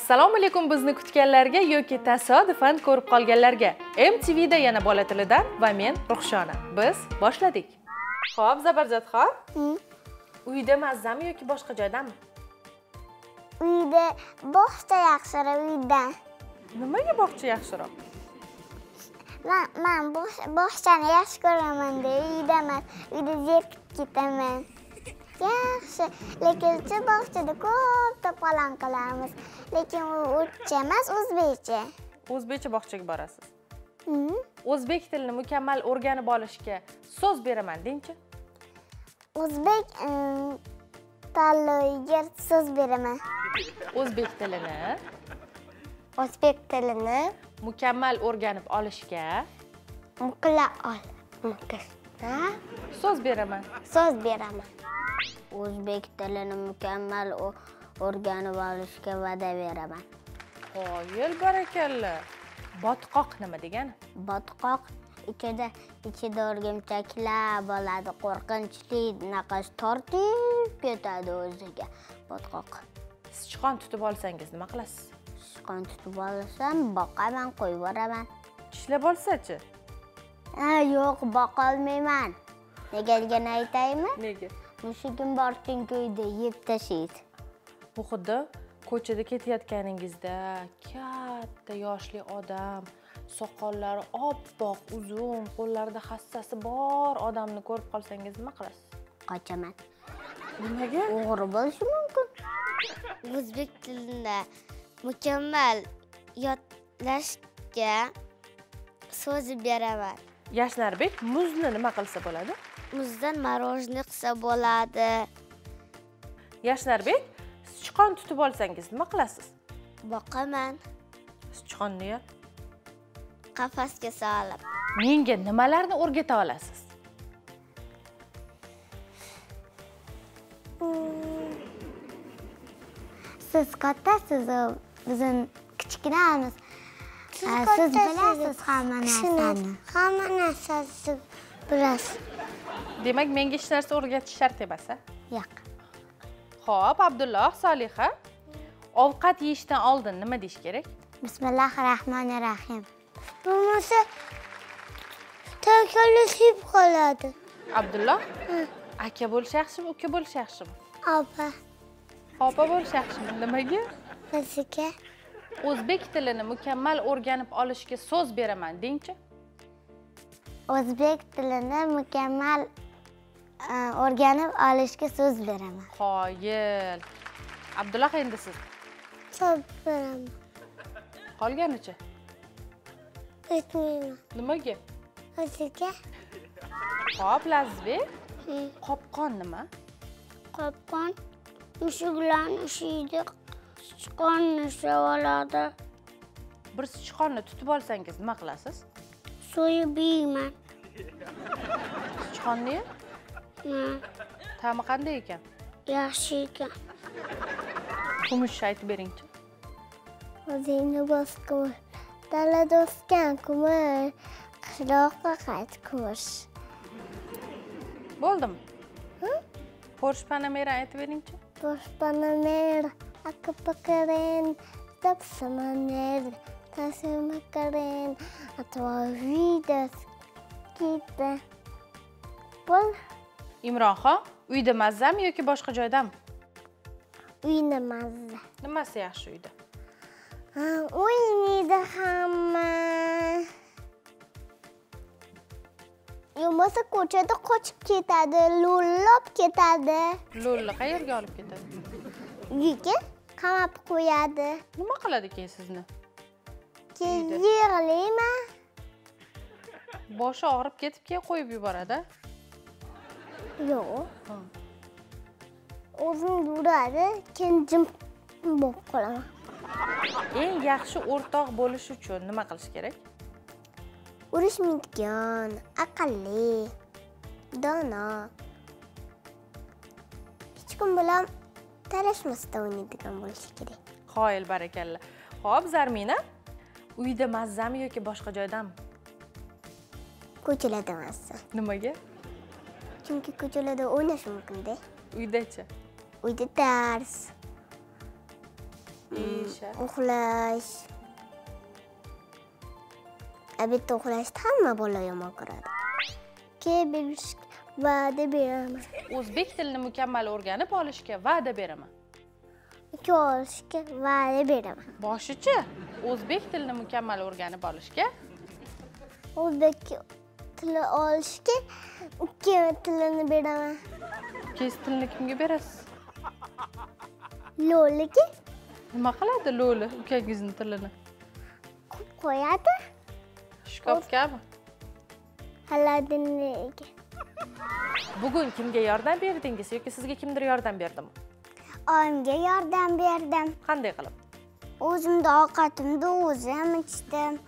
assalomu alaykum bizni kutganlarga yoki tasodifan ko'rib qolganlarga mtvda yana bola tilidan va men ruhshona biz boshladik. Ho'p zabarjatxon uyda mazzami yoki boshqa joydami uyda bog'cha yaxshiroq uydan nimaga bog'cha yaxshiroq? Man man bog' bog'chani yaxshi ko'raman-da uyda emas uyda zerikib ketaman yaxshi lekin bog'chada ko'p to'polon qilamiz lekin u o'zcha emas o'zbekcha o'zbekcha bog'chaga borasiz o'zbek tilini mukammal o'rganib olishga so'z beraman dengchi o'zbek mm, tanloviga so'z beraman o'zbek tilini. O'zbek tilini. Mukammal o'rganib olishga muqla ol so'z beraman so'z beraman o'zbek tilini mukammal o'rganib olishga va'da beraman. Qoyil barakalla. Botqoq nima degani botqoq ichida ichida o'rgimchaklar bo'ladi qo'rqinchli naqas tortib ketadi o'ziga. Botqoq. Sichqon tutib olsangiz nima qilasiz? Sichqon tutib olsam boqaman qo'yib yuboraman. Tishlab olsachi? Ha yo'q boqolmayman. Negaligini aytaymi? Nega mushugim bor uyda yeb tashlaydi bu xuddi ko'chada ketayotganingizda katta yoshli odam soqollari oppoq uzun qo'llarida hassasi bor odamni ko'rib qolsangiz nima qilasiz? Qochaman. Nimaga? O'g'ri bo'lishi mumkin. O'zbek tilida mukammal yodlashga so'z beraman. Yashnarbek muzni nima qilsa bo'ladi muzdan morоженое qilsa bo'ladi. Yashnarbek sichqon tutib olsangiz nima qilasiz? Boqaman. Sichqonni qafasga solib. Menga nimalarni o'rgata olasiz? Siz kattasiz u bizim kichkinamiz. Siz bilasiz hamma narsani. hamma narsani bilasiz demak menga hech narsa o'rgatish shart emas a yo'q. Ho'p abdulloh soliha ovqat yeyishdan oldin nima deyish kerak? Bismillahi rohmanir rohim bo'lmasa takalifib qoladi. Abdulloh? Aka bo'lish yaxshimi uka bo'lish yaxshimi? Opa. Opa bo'lish yaxshimi? Nimaga? Bizga. O'zbek tilini mukammal o'rganib olishga so'z beraman dengchi o'zbek tilini mukammal e, o'rganib olishga so'z beraman. Qoyil. Abdulloh endi siz? So'z beraman. Qolganichi aytmayman nimaga? O'ziga. Hop lazizbek qopqon nima? Qopqon. Mushuklarni ushlaydi sichqonni ushlab oladi. Bir sichqonni tutib olsangiz nima qilasiz so'yib yeyman sichqonni ta'mi qanday ekan? Yaxshi ekan. Kumushni aytib beringchi. O'zingni bos kumush dalada o'sgan kumush. Qishloqqa qayt kumush. Bo'ldimi? Porsh panamera aytib beringchi. Bosh panamera akapakarin tapsamaner tasimakarin a tua vida kita bo'l imronxon uyda mazzami yoki boshqa joydami uyni mazza nimasi yaxshi uyda o'ynaydi hamma bo'lmasa ko'chada qochib ketadi lo'llab ketadi lo'lni qayerga olib ketadi uyga qamab qo'yadi nima qiladi keyin sizni keyin yig'layman boshi og'rib ketib keyin qo'yib yuboradi. Yo'q. O'zim yuradi keyin jim bo'lib qolaman. Eng yaxshi o'rtoq bo'lish uchun nima qilish kerak? Urushmaydigan aqlli dono. Hech kim bilan talashmasdan o'ynaydigan bo'lishi kerak. Qoyil barakalla. Ho'p zarmina uyda mazzami yoki boshqa joydami ko'chalarda emassan nimaga? Chunki ko'chalarda o'ynash mumkinda uydachi. Uyda dars isha uxlash. Albatta uxlashni hamma bola yomon ko'radi. Berish va'da beraman. O'zbek tilini mukammal o'rganib olishga va'da beraman. Uka olishga va'da beraman. Boshichi o'zbek tilini mukammal o'rganib olishga? O'zbek tili olishga uka tilini beraman. Ukangiz tilini kimga berasiz? Lo'liga. Nima qiladi lo'li ukangizni tilini? Qo'yib qo'yadi. Shkafgami xolodilnikga bugun kimga yordam berdingiz yoki sizga kimdir yordam berdimi? Oyimga yordam berdim. Qanday qilib o'zimni ovqatimni o'zim ichdim.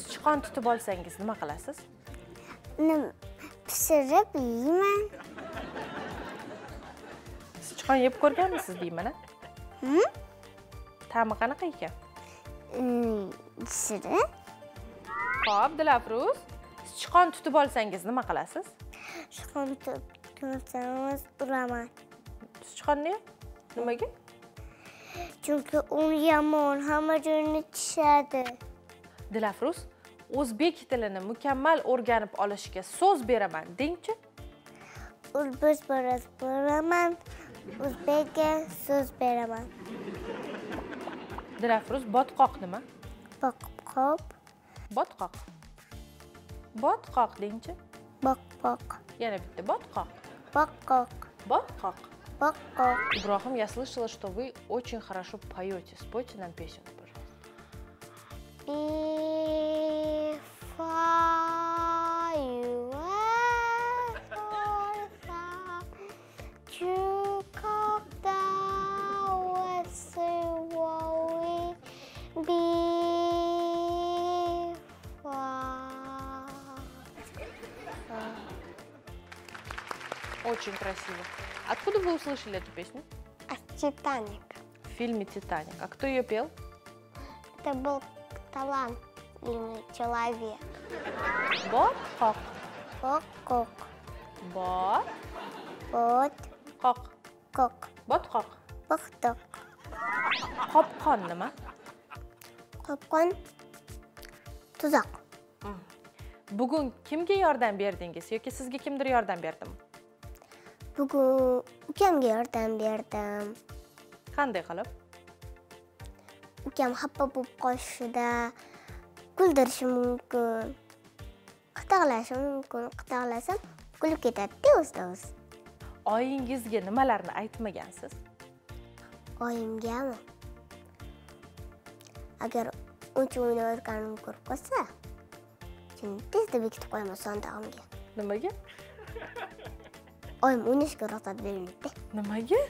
Sichqon tutib olsangiz nima qilasiz? Pishirib yeyman. Sichqon yeb ko'rganmisiz deyman a ta'mi qanaqa ekan? Shirin ho'p dilafruz sichqon tutib olsangiz nima qilasiz? Sichqon tutsangiz uraman. Sichqonni nimaga chunki u yomon hamma joyini tishadi dilafruz o'zbek tilini mukammal o'rganib olishga so'z beraman dengchi. O'zbek boras boraman o'zbekka so'z beraman. Dilafruz botqoq nima? Boqib qop botqoq. Botqoq dengchi. Boq yana bitta botqoq. Boq qoq botqoq qoq Ибрахим, я слышала, что вы очень хорошо поете. Спойте нам песенку, пожалуйста. Очень красиво. Откуда вы услышали эту песню? Титаник. В фильме «Титаник». А кто ее пел? Это был талантливый человек. Бот-қоқ. Кок-кок. Бот-қоқ. Вот кок. Botqoq. Бохток. Qopqon nima? Qopqon. Tuzoq. Bugun kimga yordam berdingiz yoki sizga kimdir yordam berdimi? Bugun ukamga yordam berdim. Qanday qilib? ukam xafa bo'lib qolishida kuldirishi mumkin qitag'lashi mumkin qitag'lasam kulib ketadida o'zidan o'zi Oyingizga nimalarni aytmagansiz? oyimgami agar uncha o'ynayotganimni ko'rib qolsa tezda bekitib qo'yaman sondig'imga Nimaga? Oyim o'ynashga ruxsat bermaydida Nimaga?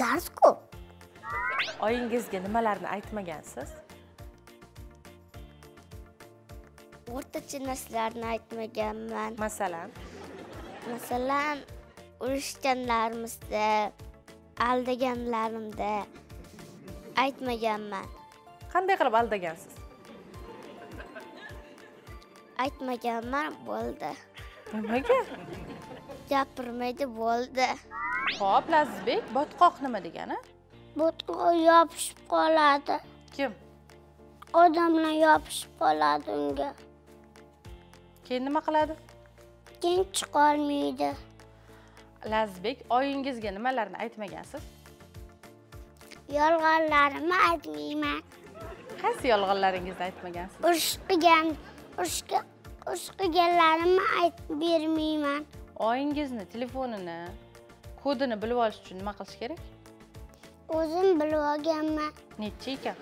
darsku Oyingizga nimalarni aytmagansiz? o'rtacha narsalarni aytmaganman Masalan, masalan urushganlarimizda aldaganlarimda aytmaganman qanday qilib aldagansiz? aytmaganman bo'ldi Nimaga? Gapirmaydi bo'ldi Xo'p, Lazizbek, botqoq nima degani? bo'tqa yopishib qoladi Kim? odamlar yopishib qoladi unga Keyin nima qiladi? keyin chiqolmaydi Lazizbek, oyingizga nimalarni aytmagansiz? yolg'onlarimni aytmayman Qaysi yolg'onlaringizni aytmagansiz? urush qilgan urush qilganlarimni aytib bermayman Oyingizni telefonini, kodini bilib olish uchun nima qilish kerak? o'zim bilib olganman Necha ekan?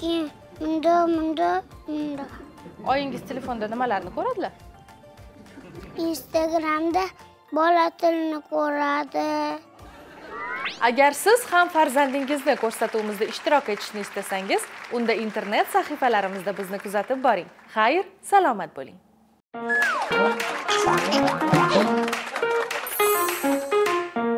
keyin bunda bunda bunda Oyingiz telefonda nimalarni ko'radilar? instagramda bola tilini ko'radi Agar siz ham farzandingizni ko'rsatuvimizda ishtirok etishni istasangiz, unda internet sahifalarimizda bizni kuzatib boring. Xayr, salomat bo'ling. えっ?